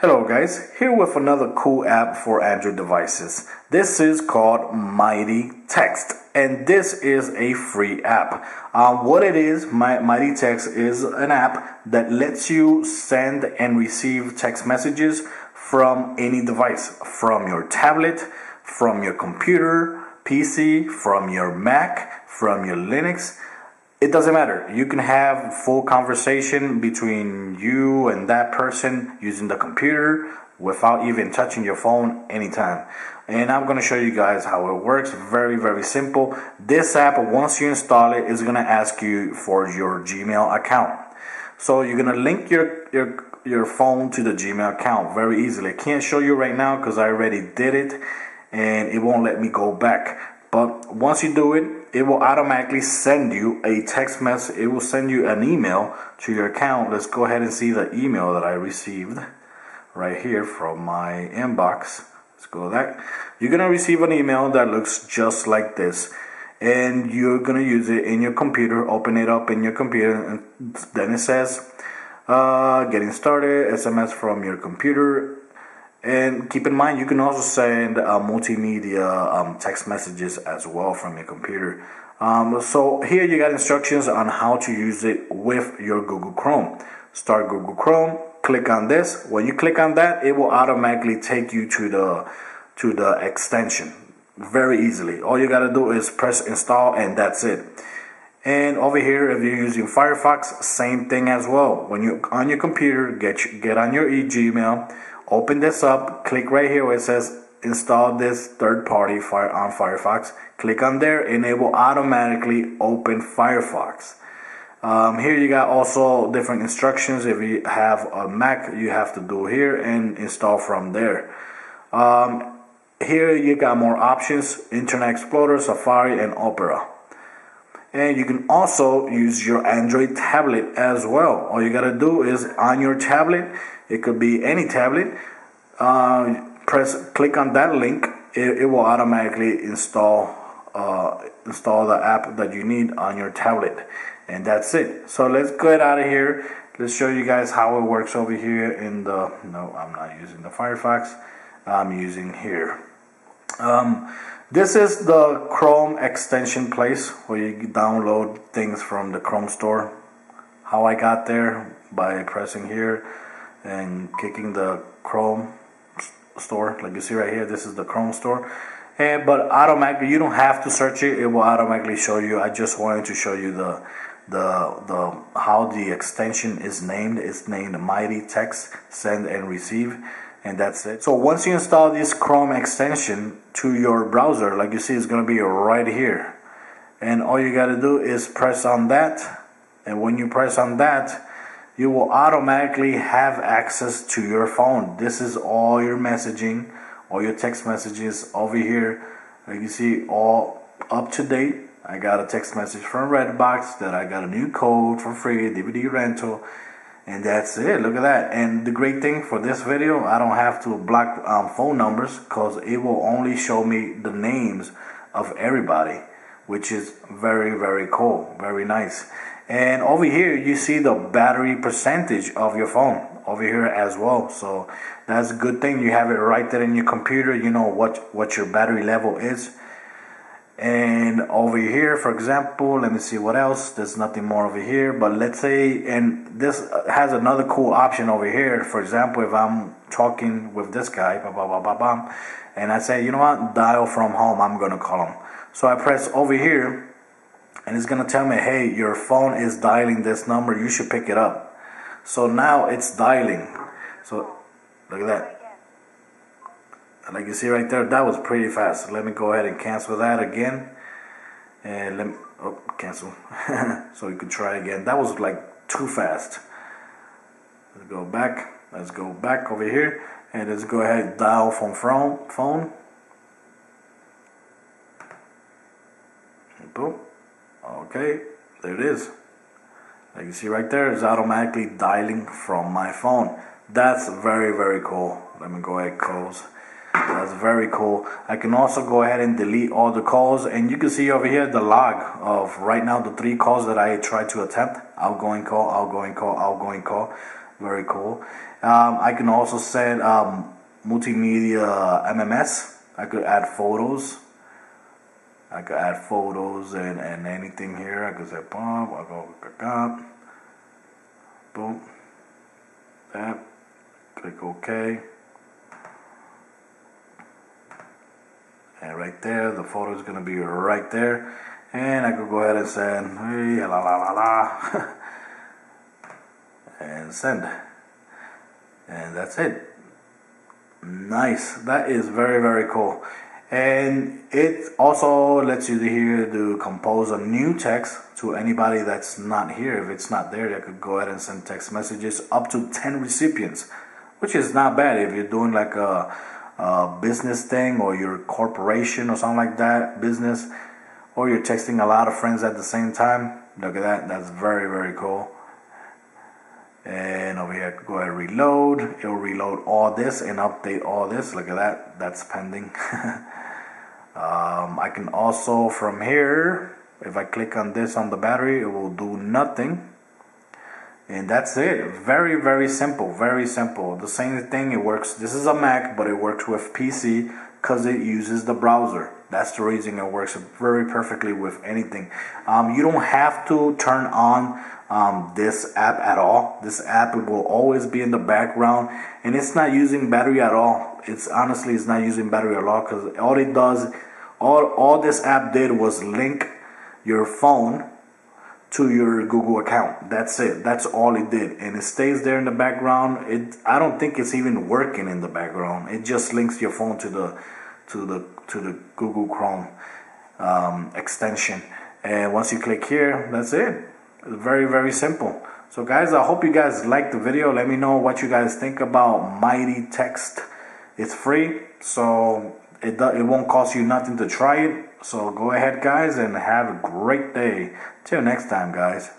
Hello guys, here with another cool app for Android devices. This is called Mighty Text and this is a free app. Um, what it is, My, Mighty Text is an app that lets you send and receive text messages from any device, from your tablet, from your computer, PC, from your Mac, from your Linux it doesn't matter. You can have full conversation between you and that person using the computer without even touching your phone anytime. And I'm going to show you guys how it works. Very, very simple. This app, once you install it, is going to ask you for your Gmail account. So you're going to link your, your, your phone to the Gmail account very easily. I can't show you right now because I already did it and it won't let me go back. But once you do it, it will automatically send you a text message. It will send you an email to your account. Let's go ahead and see the email that I received right here from my inbox. Let's go that. You're going to receive an email that looks just like this. And you're going to use it in your computer. Open it up in your computer. And then it says, uh, getting started, SMS from your computer and keep in mind, you can also send uh, multimedia um, text messages as well from your computer. Um, so here you got instructions on how to use it with your Google Chrome. Start Google Chrome, click on this. When you click on that, it will automatically take you to the to the extension very easily. All you gotta do is press install and that's it. And over here, if you're using Firefox, same thing as well. When you on your computer, get get on your e-Gmail open this up, click right here where it says install this third party fire on Firefox. Click on there and it will automatically open Firefox. Um, here you got also different instructions. If you have a Mac, you have to do here and install from there. Um, here you got more options, Internet Explorer, Safari, and Opera. And you can also use your Android tablet as well. All you gotta do is on your tablet, it could be any tablet. Uh, press click on that link. It, it will automatically install uh, install the app that you need on your tablet, and that's it. So let's get out of here. Let's show you guys how it works over here in the. No, I'm not using the Firefox. I'm using here. Um, this is the Chrome extension place where you download things from the Chrome store. How I got there? By pressing here and kicking the Chrome store. Like you see right here this is the Chrome store. And but automatically you don't have to search it. It will automatically show you. I just wanted to show you the the the how the extension is named. It's named Mighty Text Send and Receive and that's it. So once you install this Chrome extension to your browser like you see it's gonna be right here and all you gotta do is press on that and when you press on that you will automatically have access to your phone. This is all your messaging, all your text messages over here. Like you see, all up to date. I got a text message from Redbox that I got a new code for free, DVD rental, and that's it. Look at that. And the great thing for this video, I don't have to block um, phone numbers because it will only show me the names of everybody, which is very, very cool, very nice. And over here, you see the battery percentage of your phone over here as well. So that's a good thing. You have it right there in your computer. You know what, what your battery level is. And over here, for example, let me see what else. There's nothing more over here. But let's say, and this has another cool option over here. For example, if I'm talking with this guy, blah, blah, blah, blah, blah, and I say, you know what, dial from home, I'm to call him. So I press over here and it's to tell me, hey, your phone is dialing this number, you should pick it up. So now it's dialing. So look at that. Like you see right there, that was pretty fast. Let me go ahead and cancel that again. And let me, oh, cancel. so you can try again. That was like too fast. Let's go back. Let's go back over here. And let's go ahead and dial from phone. Boom. Okay, there it is. Like you see right there, it's automatically dialing from my phone. That's very, very cool. Let me go ahead and close. That's very cool. I can also go ahead and delete all the calls and you can see over here the log of right now the three calls that I tried to attempt. Outgoing call, outgoing call, outgoing call. Very cool. Um, I can also send um, multimedia MMS. I could add photos. I could add photos and, and anything here. I could say boom. I go up, boom. That. Click OK. And right there, the photo is going to be right there. And I could go ahead and send, hey, la la la la. and send. And that's it. Nice. That is very, very cool. And it also lets you here to compose a new text to anybody that's not here. If it's not there, they could go ahead and send text messages up to 10 recipients, which is not bad if you're doing like a, a business thing or your corporation or something like that, business, or you're texting a lot of friends at the same time. Look at that. That's very, very cool and over here go ahead reload it'll reload all this and update all this look at that that's pending um, I can also from here if I click on this on the battery it will do nothing and that's it very very simple very simple the same thing it works this is a Mac but it works with PC because it uses the browser that's the reason it works very perfectly with anything um, you don't have to turn on um, this app at all. This app will always be in the background and it's not using battery at all. It's honestly, it's not using battery at all because all it does, all, all this app did was link your phone to your Google account. That's it. That's all it did. And it stays there in the background. It I don't think it's even working in the background. It just links your phone to the to the to the Google Chrome um, extension. And once you click here, that's it. Very, very simple. So guys, I hope you guys liked the video. Let me know what you guys think about Mighty Text. It's free, so it, it won't cost you nothing to try it. So go ahead, guys, and have a great day. Till next time, guys.